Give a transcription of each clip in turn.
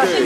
Chers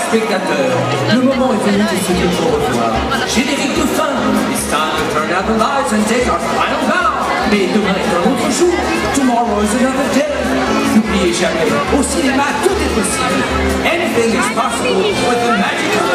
spectateurs, le moment est venu de se dire au revoir. Générique de fin. It's time to turn out the lights and take our final bow. Mais demain est un autre jour. Tomorrow is another day. N'oubliez jamais, au cinéma, tout est possible. Anything is possible with the magic of.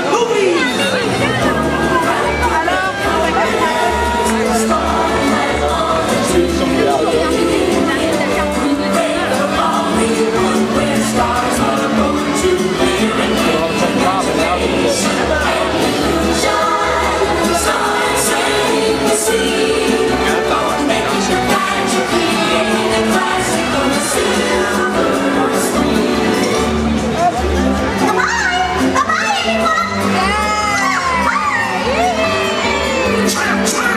起来起